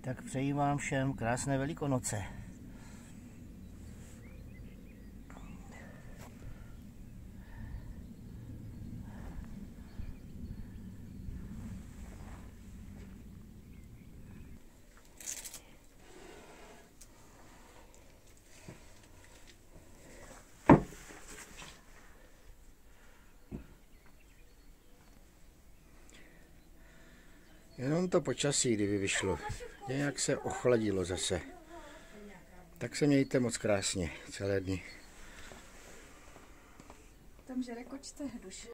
Tak přeji vám všem krásné velikonoce. Jenom to počasí, kdyby vyšlo. Nějak se ochladilo zase. Tak se mějte moc krásně celé dny. Tam žere kočte hruš.